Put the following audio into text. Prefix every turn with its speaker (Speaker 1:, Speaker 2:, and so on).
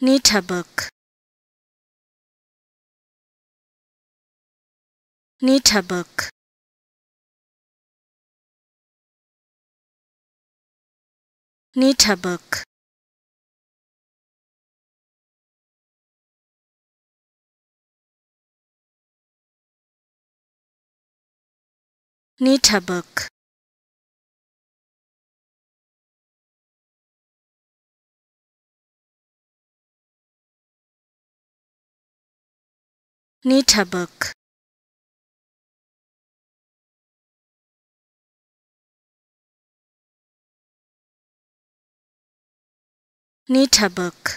Speaker 1: Nita book Nita book Neetabuk Neetabuk